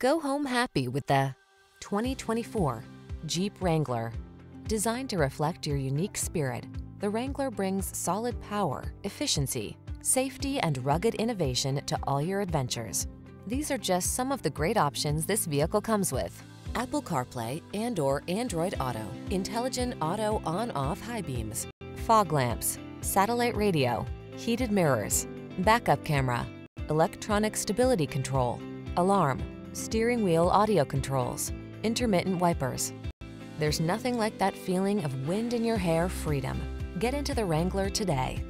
Go home happy with the 2024 Jeep Wrangler. Designed to reflect your unique spirit, the Wrangler brings solid power, efficiency, safety, and rugged innovation to all your adventures. These are just some of the great options this vehicle comes with. Apple CarPlay and or Android Auto, intelligent auto on-off high beams, fog lamps, satellite radio, heated mirrors, backup camera, electronic stability control, alarm, steering wheel audio controls, intermittent wipers. There's nothing like that feeling of wind in your hair freedom. Get into the Wrangler today.